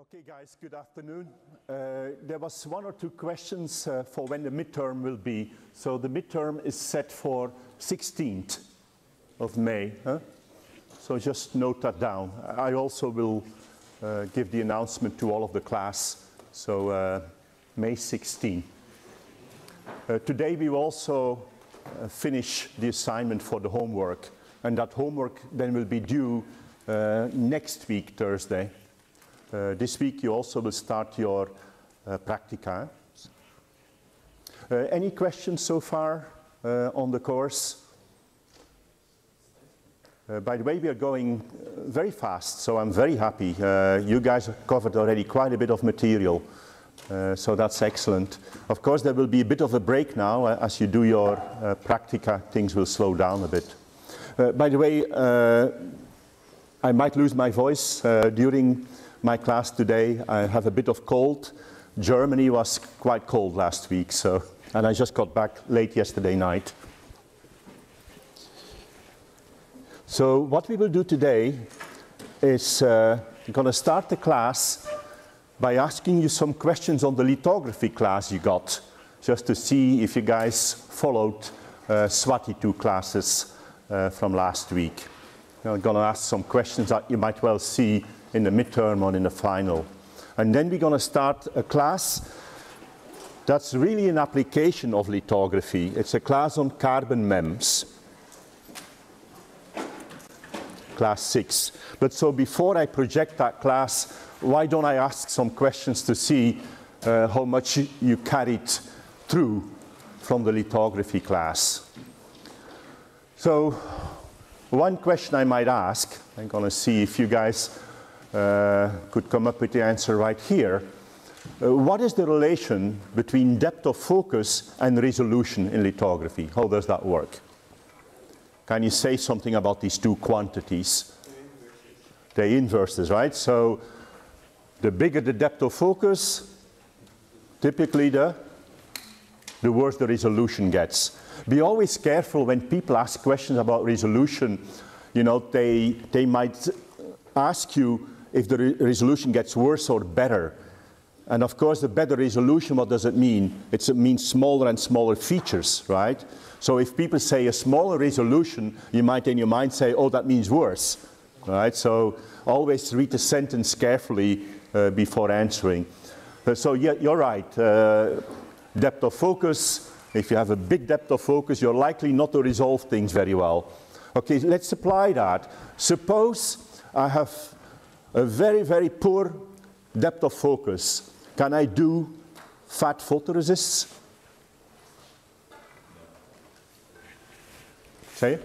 Okay, guys, good afternoon. Uh, there was one or two questions uh, for when the midterm will be. So the midterm is set for 16th of May. Huh? So just note that down. I also will uh, give the announcement to all of the class. So uh, May 16. Uh, today we will also uh, finish the assignment for the homework. And that homework then will be due next week, Thursday. Uh, this week you also will start your uh, practica. Uh, any questions so far on the course? by the way, we are going very fast, so I'm very happy. you guys have covered already quite a bit of material. Uh, so that's excellent. Of course, there will be a bit of a break now. Uh, as you do your uh, practica, things will slow down a bit. by the way, I might lose my voice during my class today. I have a bit of cold. Germany was quite cold last week, so, and I just got back late yesterday night. So what we will do today is uh, going to start the class by asking you some questions on the lithography class you got, just to see if you guys followed uh, SWATI 2 classes uh, from last week. I'm going to ask some questions that you might well see in the midterm or in the final. And then we're going to start a class that's really an application of lithography. It's a class on carbon MEMS, class 6. But so before I project that class, why don't I ask some questions to see uh, how much you carried through from the lithography class. So one question I might ask, I'm going to see if you guys uh, could come up with the answer right here. Uh, what is the relation between depth of focus and resolution in lithography? How does that work? Can you say something about these two quantities? The inverses, right? So the bigger the depth of focus, typically the, the worse the resolution gets. Be always careful when people ask questions about resolution. You know, they, they might ask you, if the re resolution gets worse or better. And of course, the better resolution, what does it mean? It's, it means smaller and smaller features, right? So if people say a smaller resolution, you might in your mind say, oh, that means worse, right? So always read the sentence carefully uh, before answering. Uh, so yeah, you're right. Uh, depth of focus, if you have a big depth of focus, you're likely not to resolve things very well. Okay, let's apply that. Suppose I have a very, very poor depth of focus. Can I do fat photoresists? Say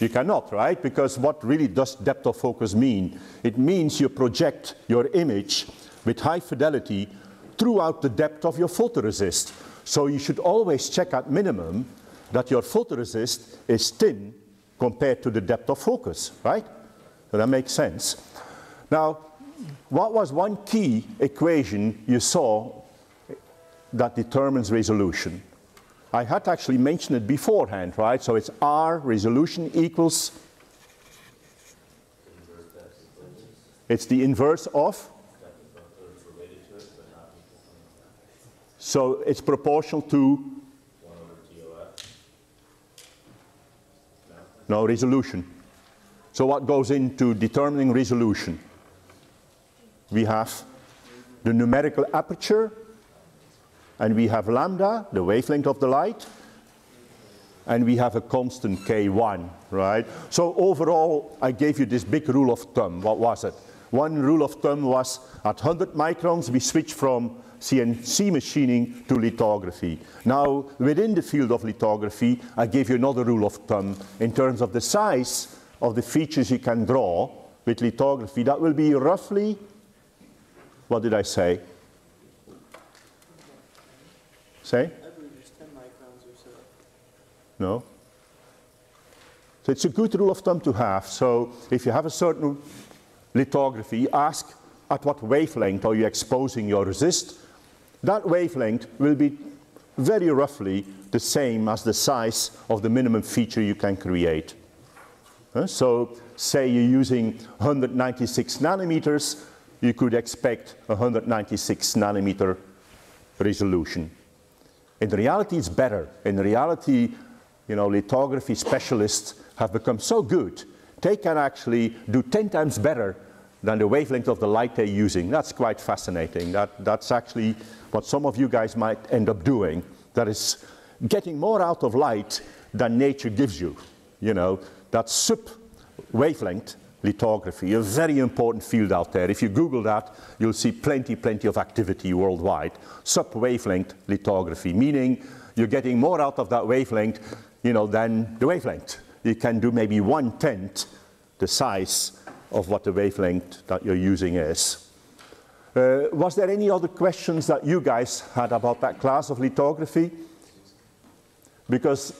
You cannot, right? Because what really does depth of focus mean? It means you project your image with high fidelity throughout the depth of your photoresist. So you should always check at minimum that your photoresist is thin compared to the depth of focus, right? So that makes sense. Now, what was one key equation you saw that determines resolution? I had actually mentioned it beforehand, right? So it's R resolution equals, it's the inverse of, so it's proportional to, no, resolution. So what goes into determining resolution? we have the numerical aperture, and we have lambda, the wavelength of the light, and we have a constant K1, right? So overall, I gave you this big rule of thumb. What was it? One rule of thumb was at 100 microns, we switch from CNC machining to lithography. Now, within the field of lithography, I gave you another rule of thumb in terms of the size of the features you can draw with lithography. That will be roughly what did I say? Say? No. So it's a good rule of thumb to have. So if you have a certain lithography, ask at what wavelength are you exposing your resist. That wavelength will be very roughly the same as the size of the minimum feature you can create. Uh, so say you're using 196 nanometers, you could expect 196 nanometer resolution. In reality, it's better. In reality, you know, lithography specialists have become so good, they can actually do 10 times better than the wavelength of the light they're using. That's quite fascinating. That, that's actually what some of you guys might end up doing. That is getting more out of light than nature gives you. You know, that sub wavelength lithography, a very important field out there. If you Google that, you'll see plenty, plenty of activity worldwide. Sub-wavelength lithography, meaning you're getting more out of that wavelength, you know, than the wavelength. You can do maybe one-tenth the size of what the wavelength that you're using is. Uh, was there any other questions that you guys had about that class of lithography? Because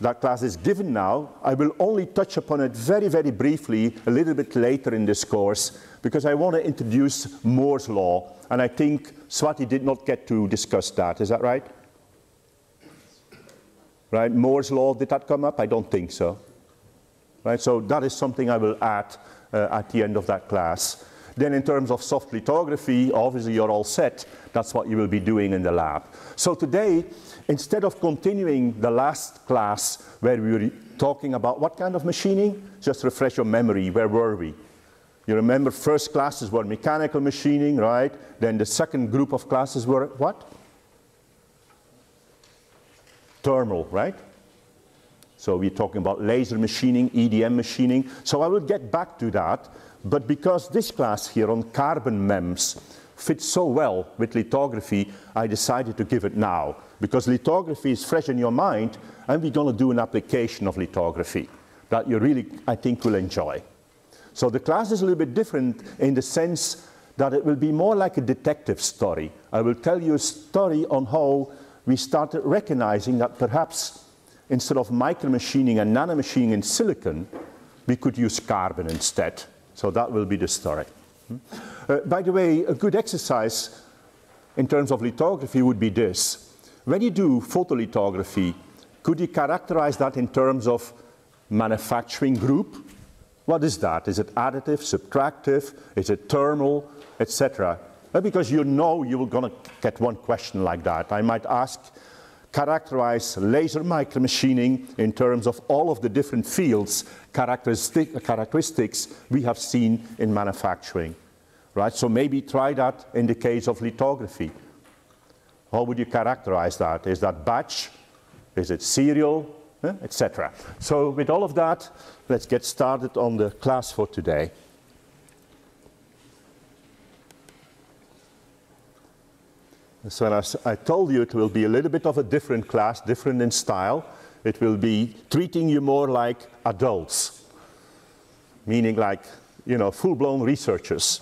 that class is given now. I will only touch upon it very, very briefly a little bit later in this course because I want to introduce Moore's law. And I think Swati did not get to discuss that. Is that right? Right? Moore's law, did that come up? I don't think so. Right? So that is something I will add Uh, at the end of that class. Then in terms of soft lithography, obviously you're all set. That's what you will be doing in the lab. So today, instead of continuing the last class where we were talking about what kind of machining, just refresh your memory, where were we? You remember first classes were mechanical machining, right? Then the second group of classes were what? Thermal, right? So we're talking about laser machining, EDM machining. So I will get back to that. But because this class here on carbon MEMS fits so well with lithography, I decided to give it now. Because lithography is fresh in your mind, and we're going to do an application of lithography that you really, I think, will enjoy. So the class is a little bit different in the sense that it will be more like a detective story. I will tell you a story on how we started recognizing that perhaps instead of micromachining and nanomachining in silicon, we could use carbon instead. So that will be the story. Uh, by the way, a good exercise in terms of lithography would be this. When you do photolithography, could you characterize that in terms of manufacturing group? What is that? Is it additive, subtractive? Is it thermal, etc.? Because you know you're going to get one question like that. I might ask, characterize laser micromachining in terms of all of the different fields characteristic, characteristics we have seen in manufacturing. Right? So maybe try that in the case of lithography. How would you characterize that? Is that batch? Is it serial? Eh? Etc. So with all of that, let's get started on the class for today. So as I told you, it will be a little bit of a different class, different in style. It will be treating you more like adults, meaning like, you know, full-blown researchers.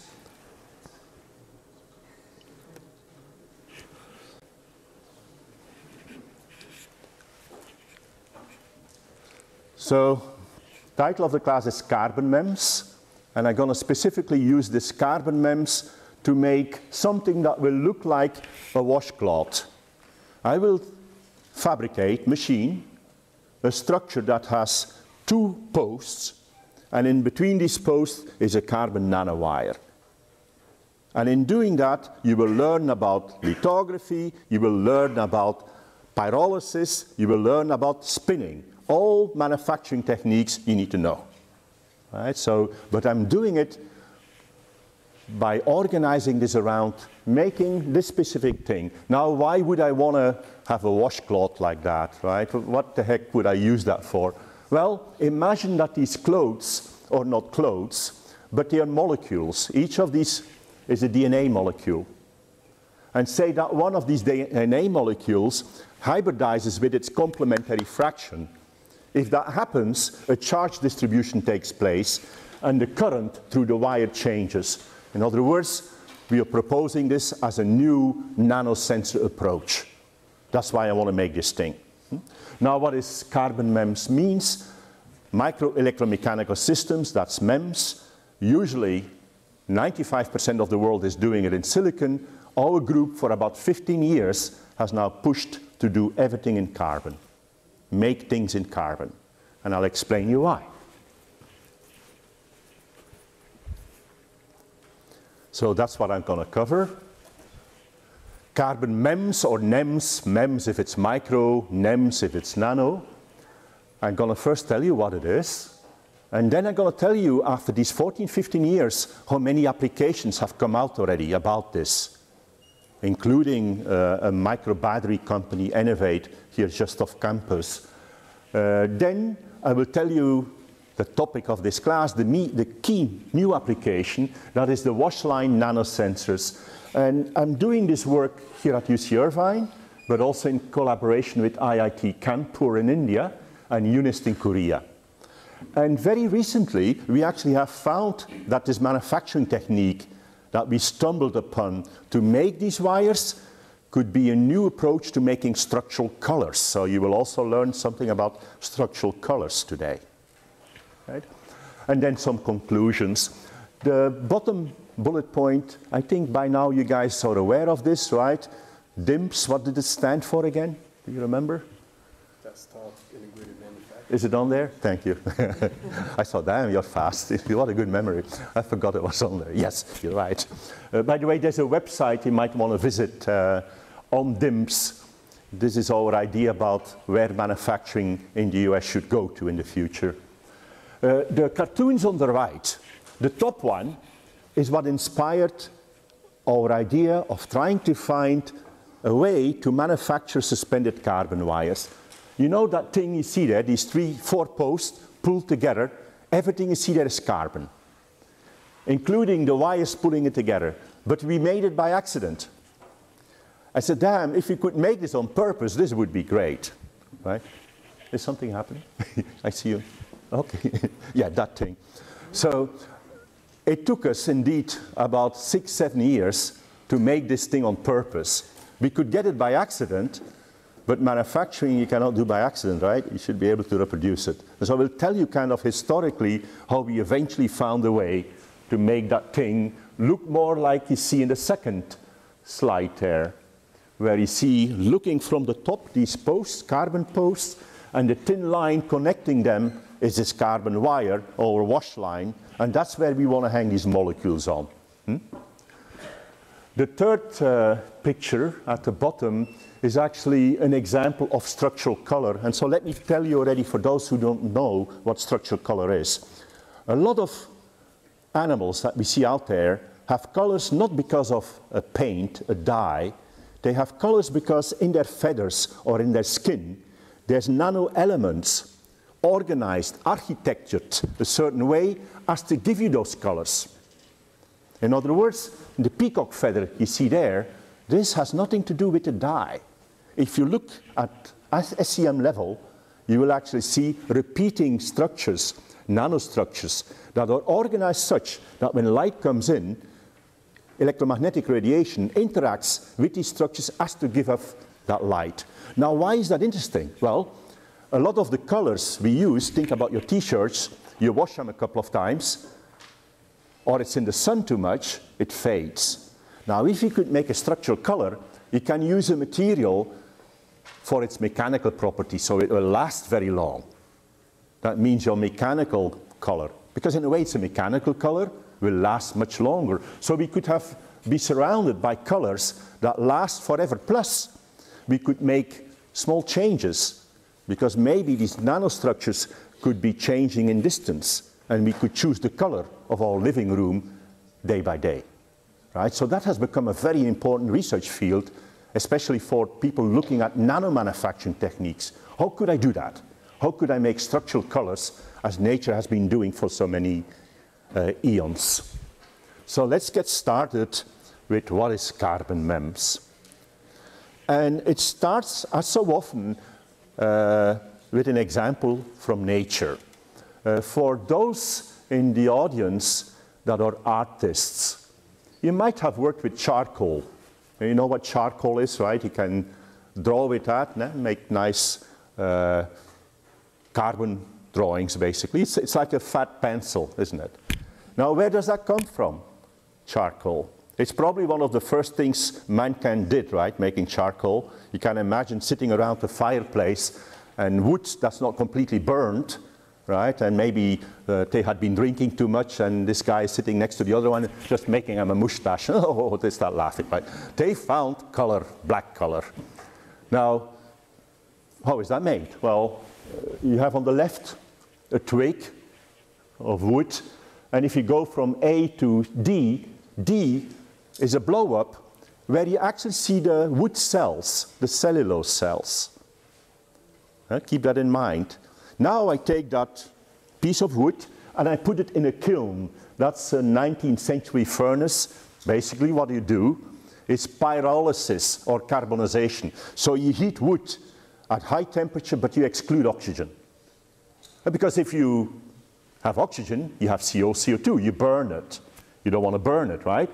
So, title of the class is Carbon MEMS, and I'm going to specifically use this carbon MEMS to make something that will look like a washcloth. I will fabricate, machine, a structure that has two posts, and in between these posts is a carbon nanowire. And in doing that, you will learn about lithography, you will learn about pyrolysis, you will learn about spinning. All manufacturing techniques you need to know. Right? So, but I'm doing it by organizing this around making this specific thing. Now, why would I want to have a washcloth like that, right? What the heck would I use that for? Well, imagine that these clothes are not clothes, but they are molecules. Each of these is a DNA molecule. And say that one of these DNA molecules hybridizes with its complementary fraction. If that happens, a charge distribution takes place and the current through the wire changes. In other words, we are proposing this as a new nanosensor approach. That's why I want to make this thing. Hmm? Now, what is carbon MEMS means? Microelectromechanical systems, that's MEMS. Usually, 95% of the world is doing it in silicon. Our group, for about 15 years, has now pushed to do everything in carbon, make things in carbon. And I'll explain you why. So that's what I'm going to cover. Carbon MEMS or NEMS, MEMS if it's micro, NEMS if it's nano. I'm going to first tell you what it is. And then I'm going to tell you, after these 14, 15 years, how many applications have come out already about this, including uh, a micro battery company, Enovate, here just off campus. Uh, then I will tell you the topic of this class, the, me, the key new application, that is the wash line nanosensors. And I'm doing this work here at UC Irvine, but also in collaboration with IIT Kanpur in India and UNIST in Korea. And very recently, we actually have found that this manufacturing technique that we stumbled upon to make these wires could be a new approach to making structural colors. So you will also learn something about structural colors today. Right? And then some conclusions. The bottom bullet point, I think by now you guys are aware of this, right? DIMPS, what did it stand for again? Do you remember? Desktop Integrated Manufacturing. Is it on there? Thank you. I thought, damn, you're fast. what a good memory. I forgot it was on there. Yes, you're right. Uh, by the way, there's a website you might want to visit uh, on DIMPS. This is our idea about where manufacturing in the US should go to in the future. Uh, the cartoons on the right, the top one is what inspired our idea of trying to find a way to manufacture suspended carbon wires. You know that thing you see there, these three, four posts pulled together, everything you see there is carbon, including the wires pulling it together. But we made it by accident. I said, damn, if we could make this on purpose, this would be great, right? Is something happening? I see you. Okay, yeah, that thing. So it took us indeed about six, seven years to make this thing on purpose. We could get it by accident, but manufacturing you cannot do by accident, right? You should be able to reproduce it. And so I will tell you kind of historically how we eventually found a way to make that thing look more like you see in the second slide there, where you see looking from the top these posts, carbon posts, and the thin line connecting them is this carbon wire or wash line, and that's where we want to hang these molecules on. Hmm? The third uh, picture at the bottom is actually an example of structural color. And so let me tell you already, for those who don't know what structural color is. A lot of animals that we see out there have colors not because of a paint, a dye. They have colors because in their feathers or in their skin, there's nano elements organized, architectured a certain way as to give you those colors. In other words, the peacock feather you see there, this has nothing to do with the dye. If you look at SEM level, you will actually see repeating structures, nanostructures, that are organized such that when light comes in, electromagnetic radiation interacts with these structures as to give off that light. Now, why is that interesting? Well, a lot of the colors we use, think about your t-shirts, you wash them a couple of times, or it's in the sun too much, it fades. Now, if you could make a structural color, you can use a material for its mechanical properties, so it will last very long. That means your mechanical color, because in a way it's a mechanical color, will last much longer. So we could have be surrounded by colors that last forever. Plus, we could make small changes because maybe these nanostructures could be changing in distance and we could choose the color of our living room day by day. Right? So that has become a very important research field, especially for people looking at nanomanufacturing techniques. How could I do that? How could I make structural colors as nature has been doing for so many uh, eons? So let's get started with what is carbon MEMS. And it starts, as so often, with an example from nature. Uh, for those in the audience that are artists, you might have worked with charcoal. You know what charcoal is, right? You can draw with that and make nice uh, carbon drawings, basically. It's, it's like a fat pencil, isn't it? Now, where does that come from? Charcoal. It's probably one of the first things mankind did, right? Making charcoal. You can imagine sitting around the fireplace and wood that's not completely burned right? And maybe uh, they had been drinking too much, and this guy is sitting next to the other one, just making him a mustache. oh, they start laughing, right? They found color, black color. Now, how is that made? Well, you have on the left a twig of wood, and if you go from A to D, D is a blow up where you actually see the wood cells, the cellulose cells. Uh, keep that in mind. Now I take that piece of wood and I put it in a kiln. That's a 19th century furnace. Basically, what you do is pyrolysis or carbonization. So you heat wood at high temperature, but you exclude oxygen. Because if you have oxygen, you have CO, CO2, you burn it. You don't want to burn it, right?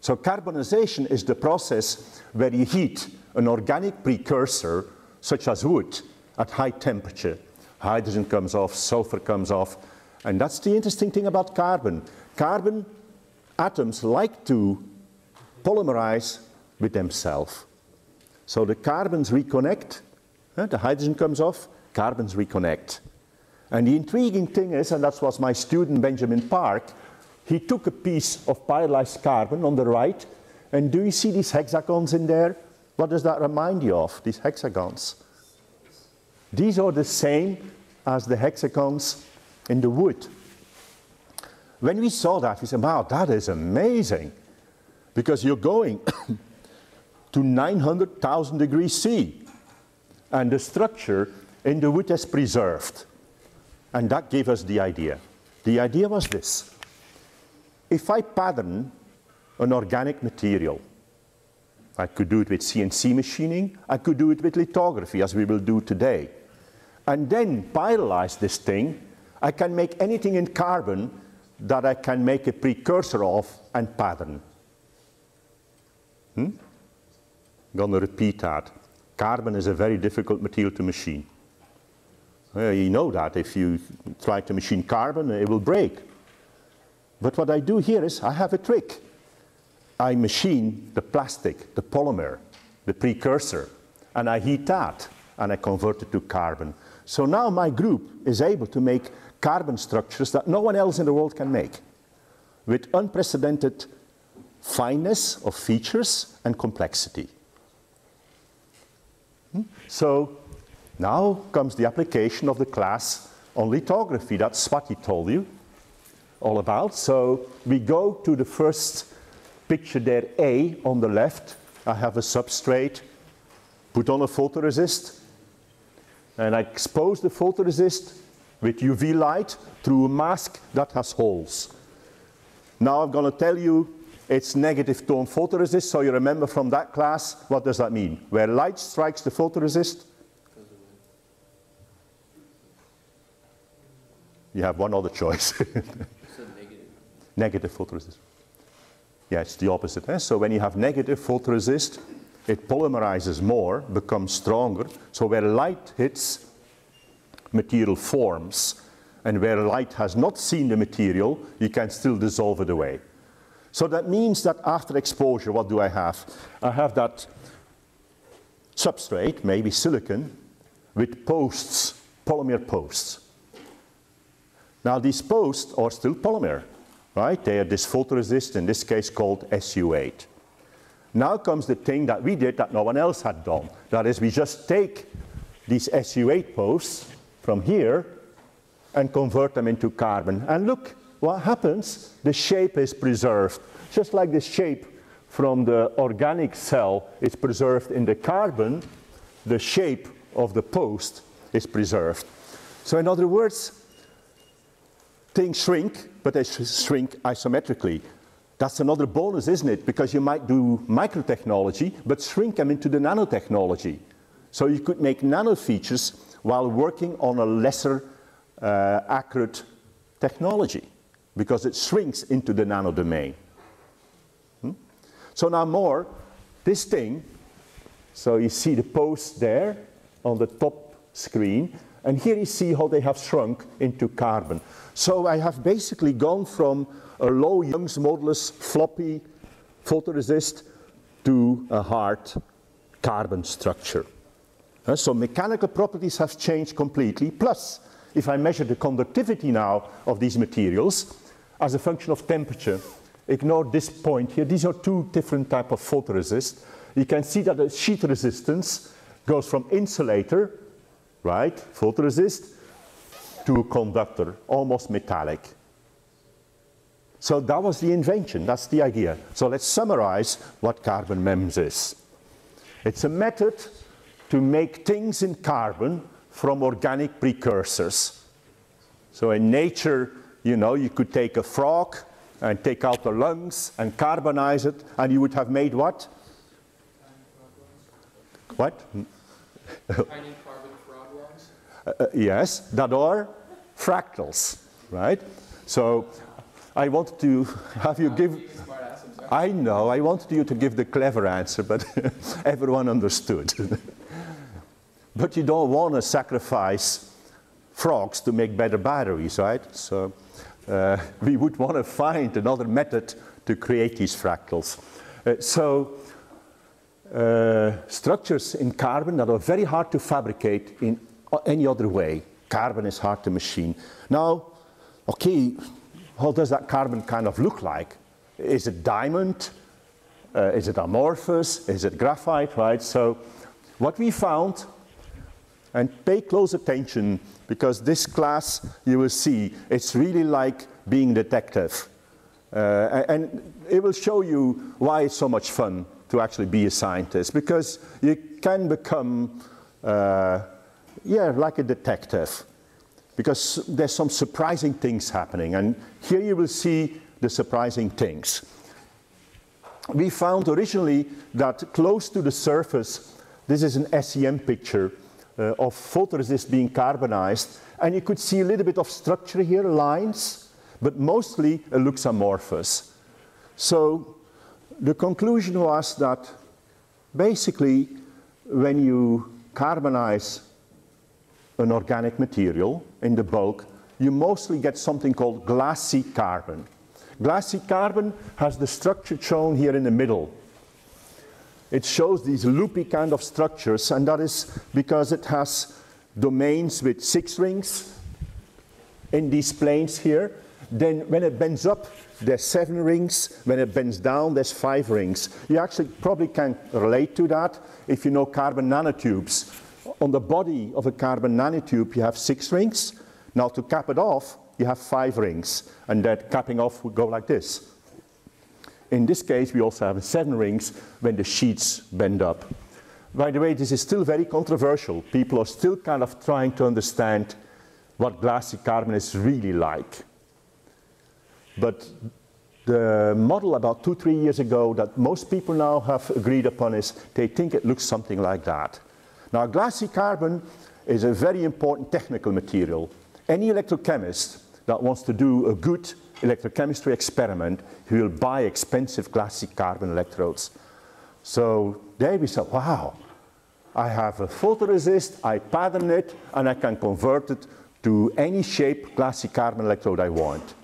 So carbonization is the process where you heat an organic precursor, such as wood, at high temperature. Hydrogen comes off, sulfur comes off, and that's the interesting thing about carbon. Carbon atoms like to polymerize with themselves. So the carbons reconnect, the hydrogen comes off, carbons reconnect. And the intriguing thing is, and that was my student Benjamin Park, he took a piece of pyrolyzed carbon on the right, and do you see these hexagons in there? What does that remind you of, these hexagons? These are the same as the hexagons in the wood. When we saw that, we said, wow, that is amazing. Because you're going to 900,000 degrees C. And the structure in the wood is preserved. And that gave us the idea. The idea was this. If I pattern an organic material, I could do it with CNC machining, I could do it with lithography, as we will do today and then pyrolyze this thing, I can make anything in carbon that I can make a precursor of and pattern. Hmm? I'm going to repeat that. Carbon is a very difficult material to machine. Well, you know that if you try to machine carbon, it will break. But what I do here is I have a trick. I machine the plastic, the polymer, the precursor, and I heat that and I convert it to carbon. So now my group is able to make carbon structures that no one else in the world can make with unprecedented fineness of features and complexity. Hmm? So now comes the application of the class on lithography. That's what he told you all about. So we go to the first picture there, A on the left. I have a substrate, put on a photoresist, and I expose the photoresist with UV light through a mask that has holes. Now I'm going to tell you it's negative tone photoresist, so you remember from that class, what does that mean? Where light strikes the photoresist, you have one other choice. negative. photoresist. Yeah, it's the opposite. Eh? So when you have negative photoresist, it polymerizes more, becomes stronger. So where light hits, material forms. And where light has not seen the material, you can still dissolve it away. So that means that after exposure, what do I have? I have that substrate, maybe silicon, with posts, polymer posts. Now these posts are still polymer, right? They are this photoresist, in this case called SU8. Now comes the thing that we did that no one else had done. That is, we just take these SU8 posts from here and convert them into carbon. And look what happens. The shape is preserved. Just like the shape from the organic cell is preserved in the carbon, the shape of the post is preserved. So in other words, things shrink, but they shrink isometrically. That's another bonus, isn't it? Because you might do microtechnology, but shrink them into the nanotechnology. So you could make nano features while working on a lesser uh, accurate technology because it shrinks into the nano domain. Hmm? So now more, this thing, so you see the post there on the top screen, and here you see how they have shrunk into carbon. So I have basically gone from a low Young's modulus floppy photoresist to a hard carbon structure. Uh, so mechanical properties have changed completely. Plus, if I measure the conductivity now of these materials as a function of temperature, ignore this point here. These are two different type of photoresist. You can see that the sheet resistance goes from insulator, right, photoresist, to a conductor, almost metallic. So that was the invention, that's the idea. So let's summarize what carbon MEMS is. It's a method to make things in carbon from organic precursors. So in nature, you know, you could take a frog and take out the lungs and carbonize it, and you would have made what? What? Tiny carbon frog lungs? Uh, uh, yes, that are fractals, right? So I want to have you give. I know, I wanted you to give the clever answer, but everyone understood. but you don't want to sacrifice frogs to make better batteries, right? So uh, we would want to find another method to create these fractals. Uh, so uh, structures in carbon that are very hard to fabricate in any other way. Carbon is hard to machine. Now, okay, how does that carbon kind of look like? Is it diamond? Uh, is it amorphous? Is it graphite, right? So what we found, and pay close attention because this class, you will see, it's really like being detective. Uh, and it will show you why it's so much fun to actually be a scientist because you can become, uh, yeah, like a detective because there's some surprising things happening. And here you will see the surprising things. We found originally that close to the surface, this is an SEM picture uh, of photoresist being carbonized, and you could see a little bit of structure here, lines, but mostly it looks amorphous. So the conclusion was that basically when you carbonize an organic material in the bulk, you mostly get something called glassy carbon. Glassy carbon has the structure shown here in the middle. It shows these loopy kind of structures, and that is because it has domains with six rings in these planes here. Then when it bends up, there's seven rings. When it bends down, there's five rings. You actually probably can relate to that if you know carbon nanotubes. On the body of a carbon nanotube, you have six rings. Now to cap it off, you have five rings, and that capping off would go like this. In this case, we also have seven rings when the sheets bend up. By the way, this is still very controversial. People are still kind of trying to understand what glassy carbon is really like. But the model about two, three years ago that most people now have agreed upon is they think it looks something like that. Now, glassy carbon is a very important technical material. Any electrochemist that wants to do a good electrochemistry experiment, he will buy expensive glassy carbon electrodes. So there we said, wow, I have a photoresist, I pattern it, and I can convert it to any shape glassy carbon electrode I want.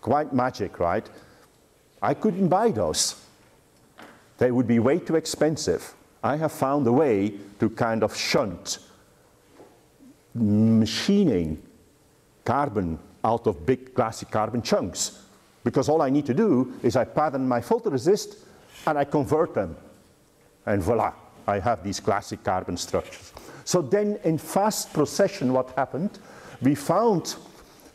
Quite magic, right? I couldn't buy those. They would be way too expensive. I have found a way to kind of shunt machining carbon out of big glassy carbon chunks. Because all I need to do is I pattern my photoresist and I convert them. And voila, I have these glassy carbon structures. So then in fast procession, what happened? We found,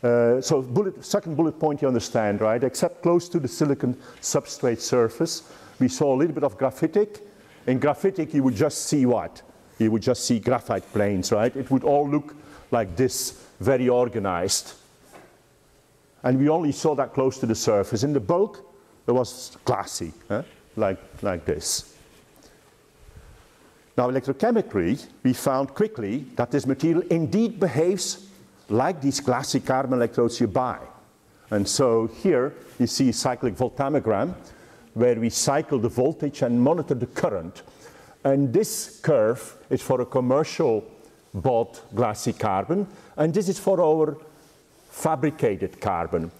uh, so bullet, second bullet point you understand, right? Except close to the silicon substrate surface, we saw a little bit of graphitic. In graphitic, you would just see what? You would just see graphite planes, right? It would all look like this, very organized. And we only saw that close to the surface. In the bulk, it was glassy, like, like this. Now, electrochemically, we found quickly that this material indeed behaves like these glassy carbon electrodes you buy. And so here you see cyclic voltammogram where we cycle the voltage and monitor the current. And this curve is for a commercial bought glassy carbon, and this is for our fabricated carbon.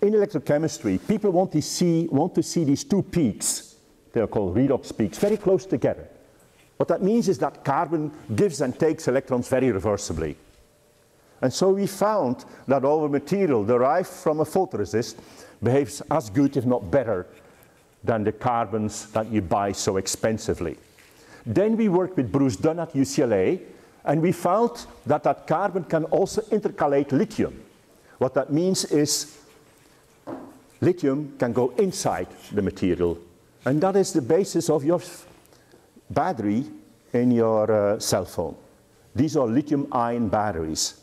In electrochemistry, people want to see, want to see these two peaks, they're called redox peaks, very close together. What that means is that carbon gives and takes electrons very reversibly. And so we found that our material derived from a photoresist behaves as good, if not better, than the carbons that you buy so expensively. Then we worked with Bruce Dunn at UCLA, and we found that that carbon can also intercalate lithium. What that means is lithium can go inside the material, and that is the basis of your battery in your uh, cell phone. These are lithium ion batteries.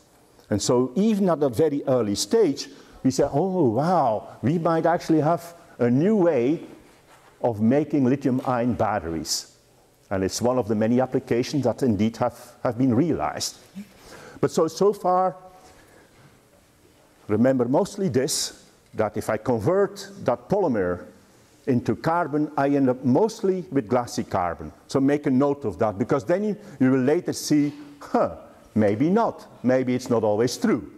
And so even at a very early stage, we said, oh, wow, we might actually have a new way of making lithium ion batteries. And it's one of the many applications that indeed have, have been realized. But so, so far, remember mostly this, that if I convert that polymer into carbon, I end up mostly with glassy carbon. So make a note of that, because then you, you will later see, huh, maybe not. Maybe it's not always true.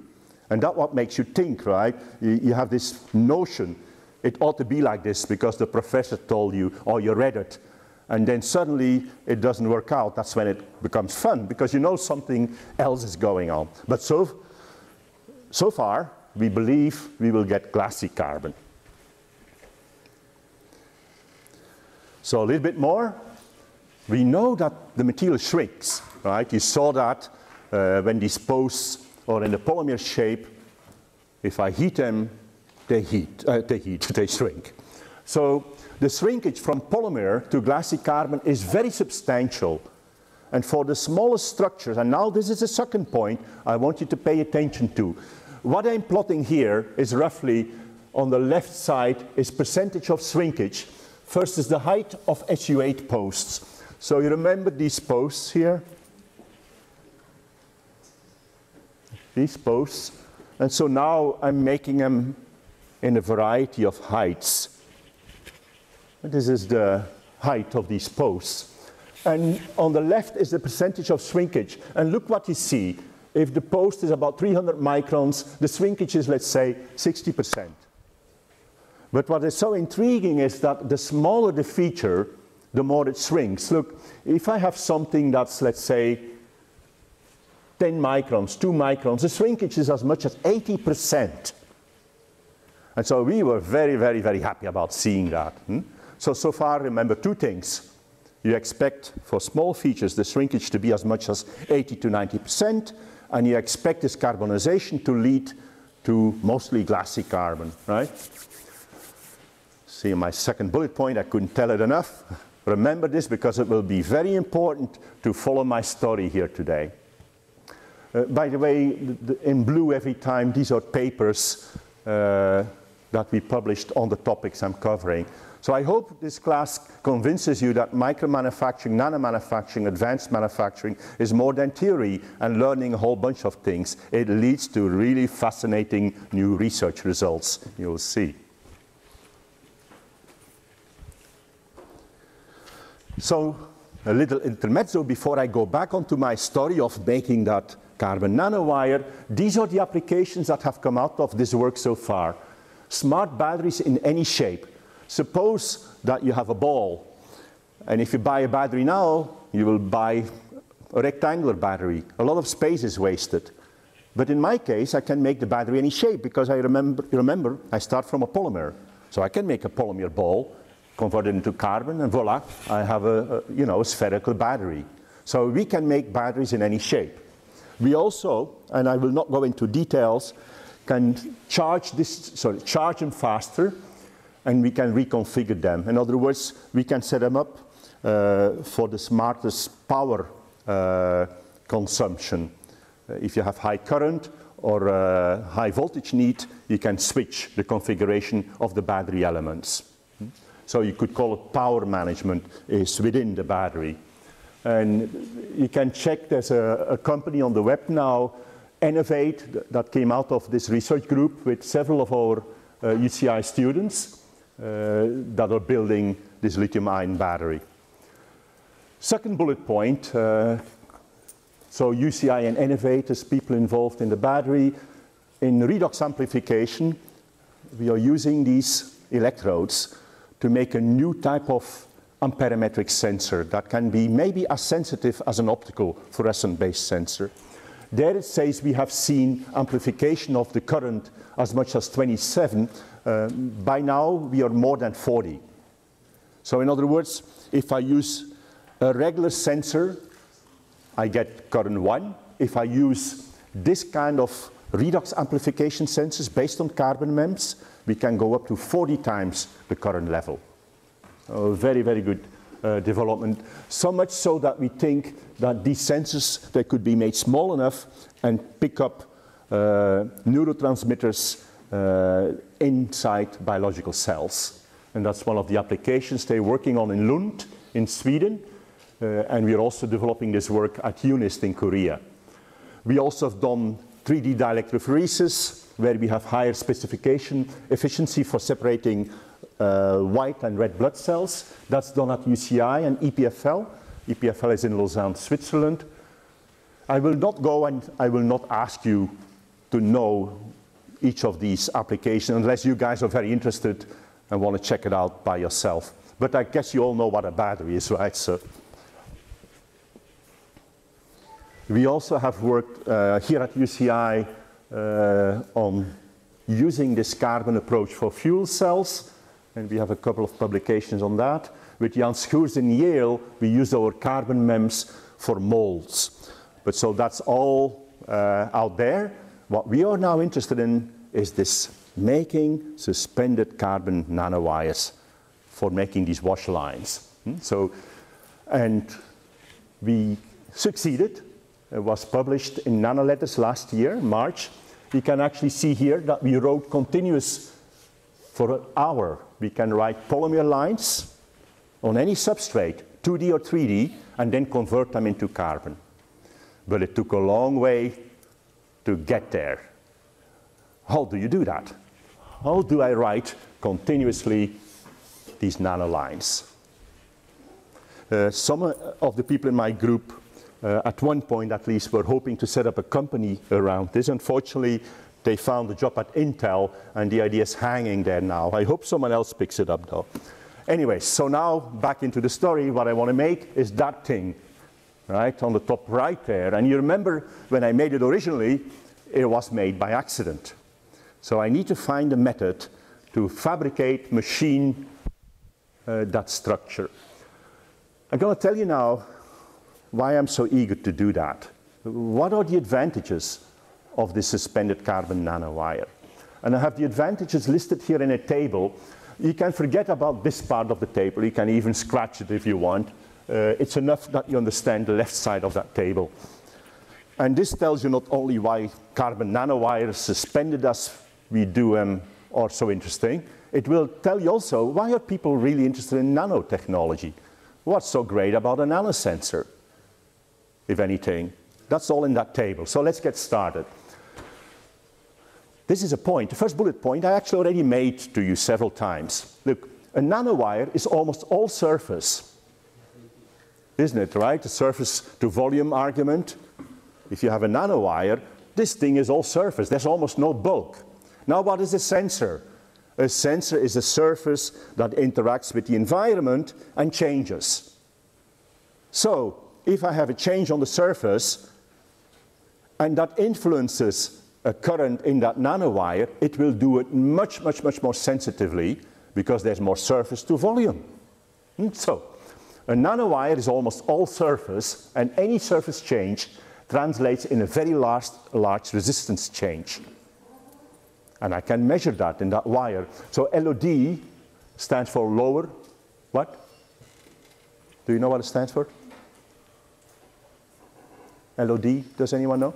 And that's what makes you think, right? You, you, have this notion, it ought to be like this because the professor told you or you read it. And then suddenly it doesn't work out. That's when it becomes fun because you know something else is going on. But so, so far, we believe we will get glassy carbon. So a little bit more. We know that the material shrinks, right? You saw that uh, when these posts or in the polymer shape, if I heat them, they heat, uh, they heat, they shrink. So the shrinkage from polymer to glassy carbon is very substantial. And for the smallest structures, and now this is the second point I want you to pay attention to. What I'm plotting here is roughly on the left side is percentage of shrinkage versus the height of SU8 posts. So you remember these posts here? These posts. And so now I'm making them in a variety of heights. This is the height of these posts. And on the left is the percentage of shrinkage. And look what you see. If the post is about 300 microns, the shrinkage is, let's say, 60%. But what is so intriguing is that the smaller the feature, the more it shrinks. Look, if I have something that's, let's say, 10 microns, 2 microns, the shrinkage is as much as 80%. And so we were very, very, very happy about seeing that. Hmm? So, so far, remember two things. You expect for small features the shrinkage to be as much as 80 to 90%, and you expect this carbonization to lead to mostly glassy carbon, right? See my second bullet point, I couldn't tell it enough. Remember this because it will be very important to follow my story here today. Uh, by the way, the, in blue every time, these are papers uh, that we published on the topics I'm covering. So I hope this class convinces you that micromanufacturing, nanomanufacturing, advanced manufacturing is more than theory and learning a whole bunch of things. It leads to really fascinating new research results, you'll see. So a little intermezzo before I go back onto my story of making that carbon nanowire. These are the applications that have come out of this work so far. Smart batteries in any shape. Suppose that you have a ball, and if you buy a battery now, you will buy a rectangular battery. A lot of space is wasted. But in my case, I can make the battery any shape because I remember, remember I start from a polymer. So I can make a polymer ball, convert it into carbon, and voila, I have a, a you know, a spherical battery. So we can make batteries in any shape. We also, and I will not go into details, can charge this, sorry, charge them faster, and we can reconfigure them. In other words, we can set them up uh, for the smartest power uh, consumption. If you have high current or uh, high voltage need, you can switch the configuration of the battery elements. So you could call it power management is within the battery. And you can check, there's a, a company on the web now, Enovate, that came out of this research group with several of our uh, UCI students uh, that are building this lithium ion battery. Second bullet point, uh, so UCI and Enovate as people involved in the battery. In redox amplification, we are using these electrodes to make a new type of amperometric sensor that can be maybe as sensitive as an optical fluorescent-based sensor. There it says we have seen amplification of the current as much as 27. Uh, by now, we are more than 40. So in other words, if I use a regular sensor, I get current 1. If I use this kind of redox amplification sensors based on carbon MEMS, we can go up to 40 times the current level. A very, very good uh, development. So much so that we think that these sensors, they could be made small enough and pick up uh, neurotransmitters uh, inside biological cells. And that's one of the applications they're working on in Lund in Sweden. Uh, and we're also developing this work at UNIST in Korea. We also have done 3D dielectrophoresis, where we have higher specification efficiency for separating uh, white and red blood cells. That's done at UCI and EPFL. EPFL is in Lausanne, Switzerland. I will not go and I will not ask you to know each of these applications unless you guys are very interested and want to check it out by yourself. But I guess you all know what a battery is, right? So we also have worked uh, here at UCI uh, on using this carbon approach for fuel cells, and we have a couple of publications on that. With Jan Schroers in Yale, we use our carbon MEMS for molds. But so that's all uh, out there. What we are now interested in is this making suspended carbon nanowires for making these wash lines. Hmm? So, and we succeeded. It was published in Nanoletters last year, March. You can actually see here that we wrote continuous for an hour. We can write polymer lines on any substrate, 2D or 3D, and then convert them into carbon. But it took a long way to get there. How do you do that? How do I write continuously these nanolines? Uh, some of the people in my group, uh, at one point at least, were hoping to set up a company around this. Unfortunately, they found a job at Intel, and the idea is hanging there now. I hope someone else picks it up, though. Anyway, so now back into the story. What I want to make is that thing, right, on the top right there. And you remember when I made it originally, it was made by accident. So I need to find a method to fabricate, machine uh, that structure. I'm going to tell you now why I'm so eager to do that. What are the advantages of this suspended carbon nanowire? And I have the advantages listed here in a table. You can forget about this part of the table. You can even scratch it if you want. Uh, it's enough that you understand the left side of that table. And this tells you not only why carbon nanowires suspended as we do um, are so interesting. It will tell you also why are people really interested in nanotechnology? What's so great about a nanosensor, if anything? That's all in that table. So let's get started. This is a point, the first bullet point I actually already made to you several times. Look, a nanowire is almost all surface, isn't it, right? The surface to volume argument. If you have a nanowire, this thing is all surface. There's almost no bulk. Now, what is a sensor? A sensor is a surface that interacts with the environment and changes. So, if I have a change on the surface and that influences a current in that nanowire, it will do it much, much, much more sensitively because there's more surface to volume. Hmm, so, a nanowire is almost all surface, and any surface change translates in a very large, large resistance change. And I can measure that in that wire. So LOD stands for lower, what? Do you know what it stands for? LOD, does anyone know?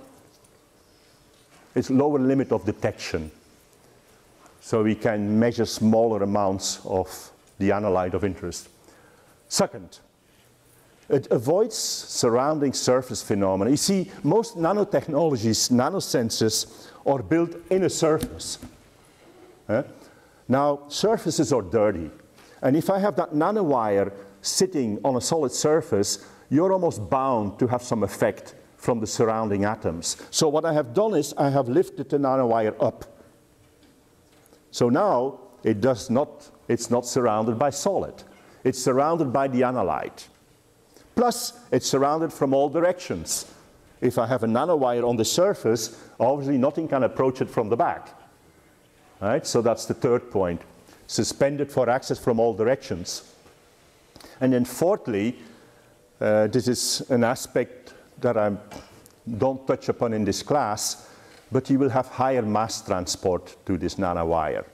It's lower limit of detection. So we can measure smaller amounts of the analyte of interest. Second, it avoids surrounding surface phenomena. You see, most nanotechnologies, nanosensors, are built in a surface. Eh? Now, surfaces are dirty. And if I have that nanowire sitting on a solid surface, you're almost bound to have some effect from the surrounding atoms. So what I have done is I have lifted the nanowire up. So now it does not, it's not surrounded by solid. It's surrounded by the analyte. Plus, it's surrounded from all directions. if I have a nanowire on the surface, obviously nothing can approach it from the back. Right? So that's the third point. Suspended for access from all directions. And then fourthly, uh, this is an aspect that I don't touch upon in this class, but you will have higher mass transport to this nanowire.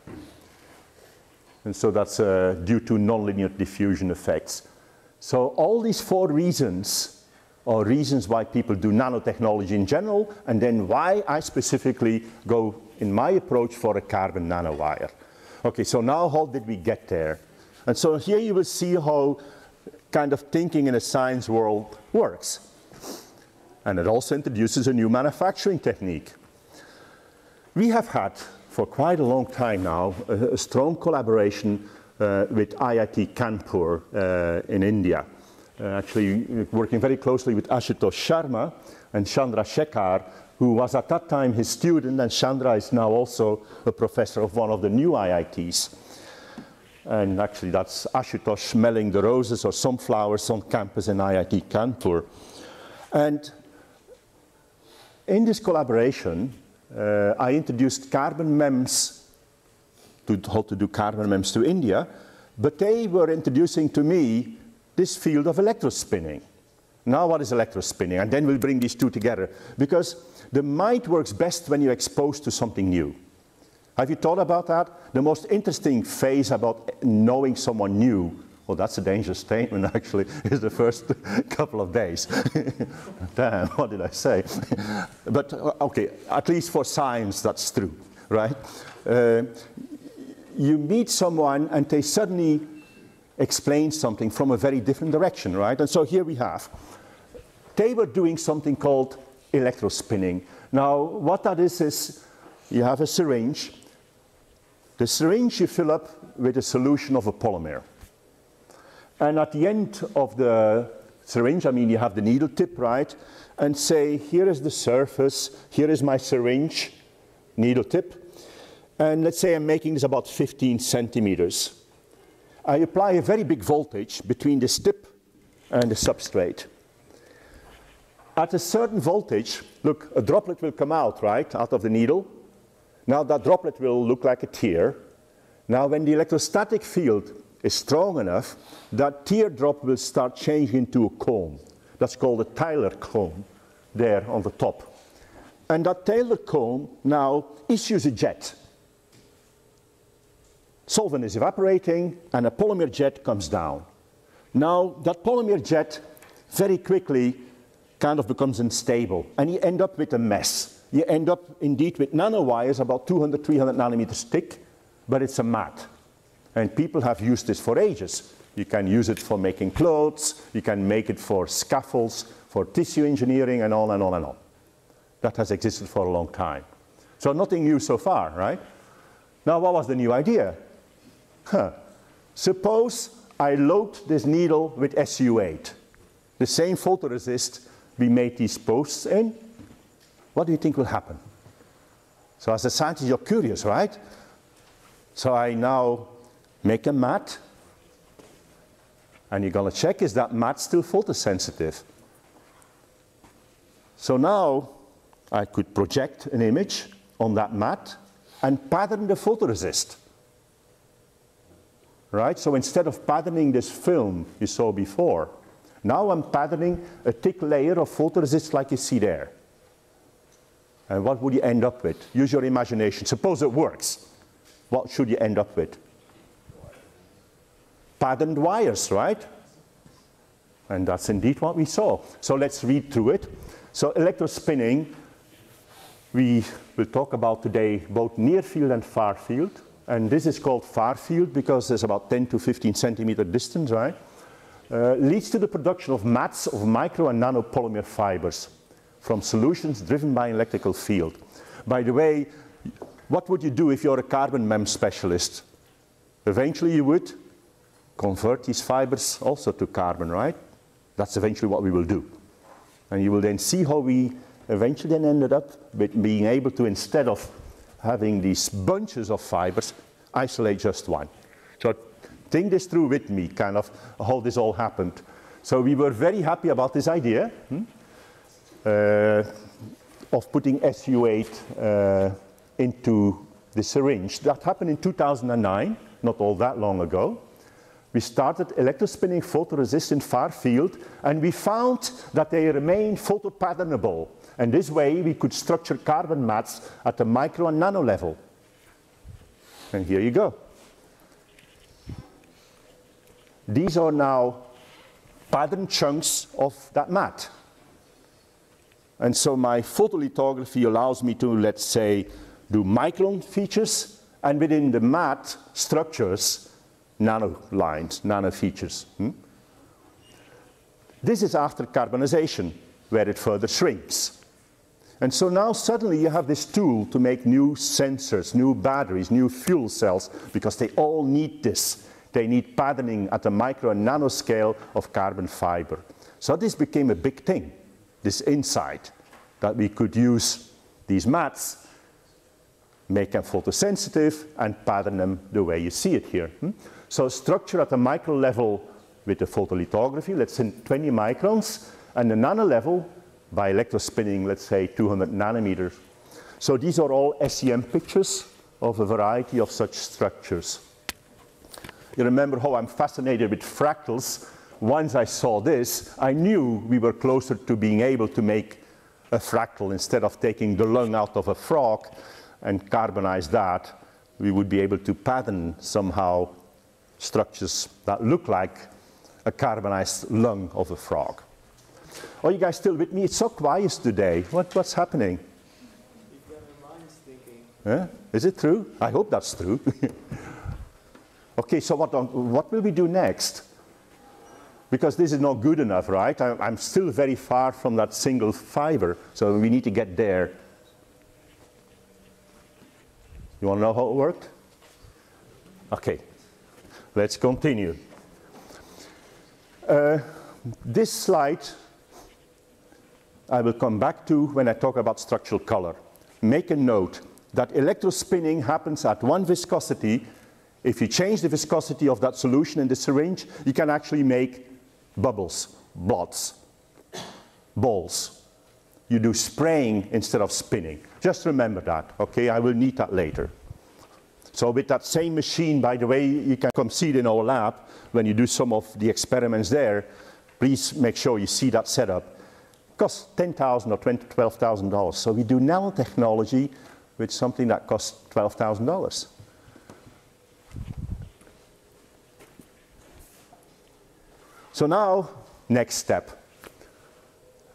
And so that's uh, due to nonlinear diffusion effects. So all these four reasons are reasons why people do nanotechnology in general, and then why I specifically go, in my approach, for a carbon nanowire. Okay, so now how did we get there? And so here you will see how kind of thinking in a science world works. And it also introduces a new manufacturing technique. We have had, for quite a long time now, a, a strong collaboration uh, with IIT Kanpur uh, in India. Uh, actually working very closely with Ashutosh Sharma and Chandra Shekhar, who was at that time his student, and Chandra is now also a professor of one of the new IITs. And actually, that's Ashutosh smelling the roses or sunflowers on campus in IIT Kanpur. And in this collaboration, uh, I introduced carbon MEMS to how to do carbon MEMS to India, but they were introducing to me this field of electrospinning. Now what is electrospinning? And then we'll bring these two together. Because the mind works best when you're exposed to something new. Have you thought about that? The most interesting phase about knowing someone new, well, that's a dangerous statement actually, is the first couple of days. Damn, what did I say? but uh, okay, at least for science that's true, right? Uh, you meet someone and they suddenly explain something from a very different direction, right? And so here we have. They were doing something called electrospinning. Now, what that is, is you have a syringe. The syringe you fill up with a solution of a polymer. And at the end of the syringe, I mean, you have the needle tip, right? And say, here is the surface, here is my syringe, needle tip. And let's say I'm making this about 15 centimeters. I apply a very big voltage between this tip and the substrate. At a certain voltage, look, a droplet will come out, right, out of the needle. Now that droplet will look like a tear. Now when the electrostatic field is strong enough, that teardrop will start changing into a cone. That's called a Taylor cone there on the top. And that Taylor cone now issues a jet solvent is evaporating and a polymer jet comes down. Now that polymer jet very quickly kind of becomes unstable and you end up with a mess. You end up indeed with nanowires about 200, 300 nanometers thick, but it's a mat. And people have used this for ages. You can use it for making clothes, you can make it for scaffolds, for tissue engineering, and on and on and on. That has existed for a long time. So nothing new so far, right? Now, what was the new idea? Huh. Suppose I load this needle with SU8, the same photoresist we made these posts in. What do you think will happen? So as a scientist, you're curious, right? So I now make a mat, and you're going to check is that mat still photosensitive? So now I could project an image on that mat and pattern the photoresist right? So instead of patterning this film you saw before, now I'm patterning a thick layer of photoresist like you see there. And what would you end up with? Use your imagination. Suppose it works. What should you end up with? Patterned wires, right? And that's indeed what we saw. So let's read through it. So electrospinning, we will talk about today both near field and far field. And this is called far field because there's about 10 to 15 centimeter distance, right? Uh, leads to the production of mats of micro and nanopolymer fibers from solutions driven by electrical field. By the way, what would you do if you're a carbon MEM specialist? Eventually you would convert these fibers also to carbon, right? That's eventually what we will do. And you will then see how we eventually then ended up with being able to, instead of having these bunches of fibers, isolate just one. So think this through with me, kind of how this all happened. So we were very happy about this idea. Hmm? uh, of putting SU8 uh, into the syringe. That happened in 2009, not all that long ago. We started electrospinning photoresist in far field, and we found that they remain photopatternable. And this way, we could structure carbon mats at the micro and nano level. And here you go. These are now pattern chunks of that mat. And so my photolithography allows me to, let's say, do micron features, and within the mat structures, nano lines, nano features. Hmm? This is after carbonization, where it further shrinks. And so now suddenly you have this tool to make new sensors, new batteries, new fuel cells, because they all need this. They need patterning at the micro and nano scale of carbon fiber. So this became a big thing, this insight that we could use these mats, make them photosensitive, and pattern them the way you see it here. Hmm? So structure at the micro level with the photolithography, let's say 20 microns, and the nano level by electrospinning, let's say 200 nanometers. So these are all SEM pictures of a variety of such structures. You remember how I'm fascinated with fractals. Once I saw this, I knew we were closer to being able to make a fractal instead of taking the lung out of a frog and carbonize that. We would be able to pattern somehow structures that look like a carbonized lung of a frog. Are you guys still with me? It's so quiet today. What, what's happening? Is it true? I hope that's true. okay, so what, um, what will we do next? Because this is not good enough, right? I, I'm still very far from that single fiber, so we need to get there. You want to know how it worked? Okay, let's continue. Uh, this slide I will come back to when I talk about structural color. Make a note that electrospinning happens at one viscosity. If you change the viscosity of that solution in the syringe, you can actually make bubbles, blots, balls. You do spraying instead of spinning. Just remember that, okay? I will need that later. So with that same machine, by the way, you can come see it in our lab when you do some of the experiments there. Please make sure you see that setup It costs 10,000 or $12,000. So we do nanotechnology with something that costs $12,000. So now, next step.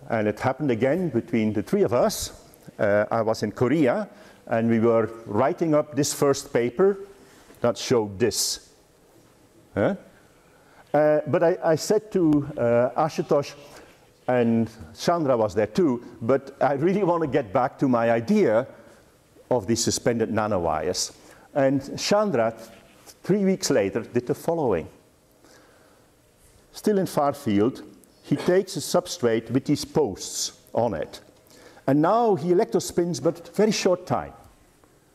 And it happened again between the three of us. Uh, I was in Korea, and we were writing up this first paper that showed this. Huh? Uh, but I, I, said to uh, Ashutosh, and Chandra was there too, but I really want to get back to my idea of these suspended nanowires. And Chandra, three weeks later, did the following. Still in far field, he takes a substrate with these posts on it. And now he electrospins, but very short time,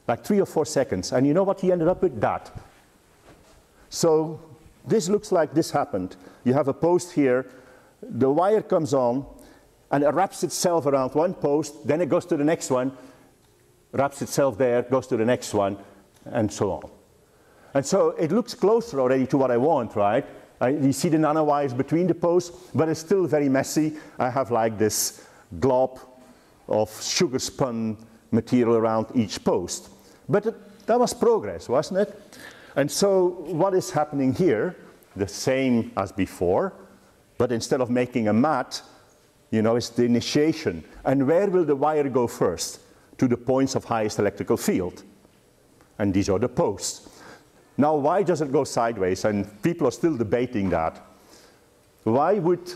like three or four seconds. And you know what he ended up with? That. So this looks like this happened. You have a post here the wire comes on and it wraps itself around one post, then it goes to the next one, wraps itself there, goes to the next one, and so on. And so it looks closer already to what I want, right? I, you see the nanowires between the posts, but it's still very messy. I have like this glob of sugar spun material around each post. But it, that was progress, wasn't it? And so what is happening here, the same as before, but instead of making a mat, you know, it's the initiation. And where will the wire go first? To the points of highest electrical field. And these are the posts. Now, why does it go sideways? And people are still debating that. Why would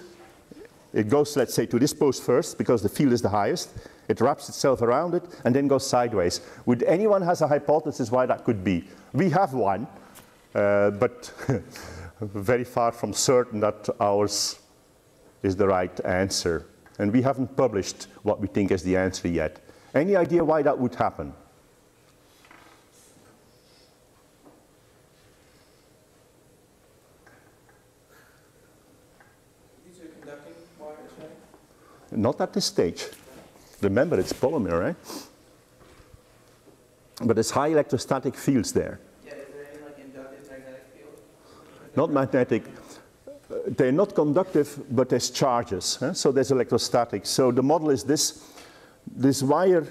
it goes, let's say, to this post first, because the field is the highest. It wraps itself around it and then goes sideways. Would anyone has a hypothesis why that could be? We have one, uh, but very far from certain that ours is the right answer. And we haven't published what we think is the answer yet. Any idea why that would happen? These are conducting wires, right? Not at this stage. Remember, it's polymer, right? But there's high electrostatic fields there. Yeah, is there any like inductive magnetic field? Not magnetic. Uh, They're not conductive, but there's charges. So there's electrostatic. So the model is this. This wire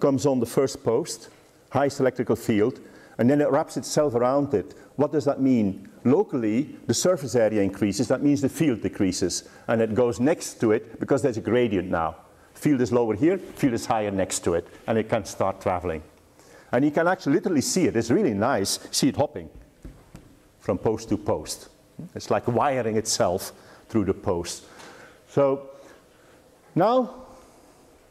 comes on the first post, highest electrical field, and then it wraps itself around it. What does that mean? Locally, the surface area increases. That means the field decreases. And it goes next to it because there's a gradient now. Field is lower here, field is higher next to it, and it can start traveling. And you can actually literally see it. It's really nice. See it hopping from post to post. It's like wiring itself through the post. So now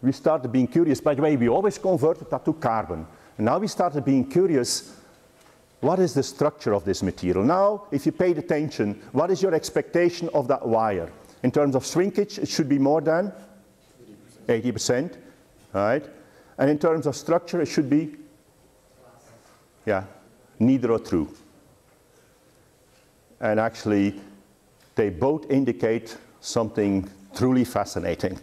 we started being curious. By the way, we always converted that to carbon. And now we started being curious what is the structure of this material? Now, if you paid attention, what is your expectation of that wire? In terms of shrinkage, it should be more than 80%, right? And in terms of structure, it should be, yeah, neither are true. And actually, they both indicate something truly fascinating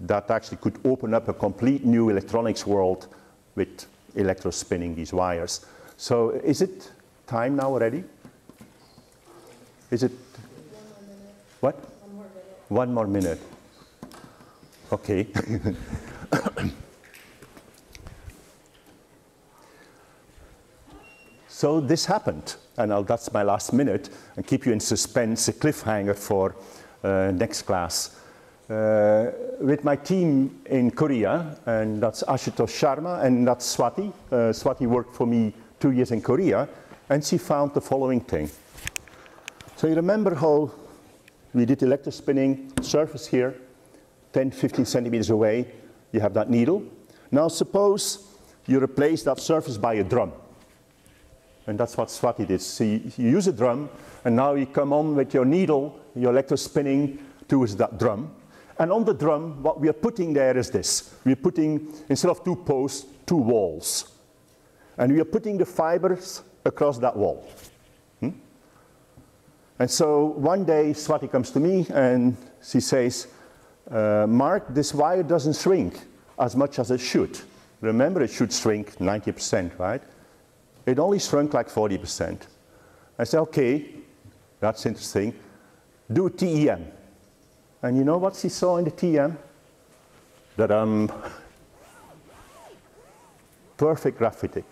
that actually could open up a complete new electronics world with electrospinning these wires. So is it time now already? Is it? What? One more minute. Okay. So this happened, and I'll, that's my last minute, and keep you in suspense, a cliffhanger for uh, next class. Uh, with my team in Korea, and that's Ashutosh Sharma, and that's Swati. Uh, Swati worked for me two years in Korea, and she found the following thing. So you remember how we did electrospinning, surface here, 10, 15 centimeters away, you have that needle. Now suppose you replace that surface by a drum. And that's what Swati did. So you, you use a drum, and now you come on with your needle, your electrospinning towards that drum. And on the drum, what we are putting there is this. We are putting, instead of two posts, two walls. And we are putting the fibers across that wall. Hmm? And so one day, Swati comes to me and she says, uh, Marc, this wire doesn't shrink as much as it should. Remember, it should shrink 90%, right? It only shrunk like 40%. I said, okay, that's interesting. Do TEM. And you know what she saw in the TEM? That I'm perfect graphitic.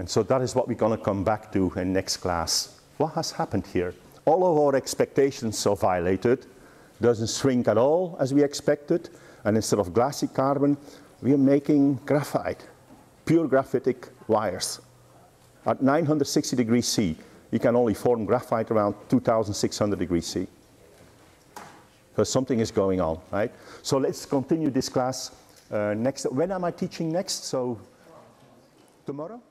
And so that is what we're going to come back to in next class. What has happened here? All of our expectations are violated. Doesn't shrink at all as we expected. And instead of glassy carbon, we are making graphite, pure graphitic wires. At 960 degrees C, you can only form graphite around 2600 degrees C. So something is going on, right? So let's continue this class uh, next. When am I teaching next? So tomorrow?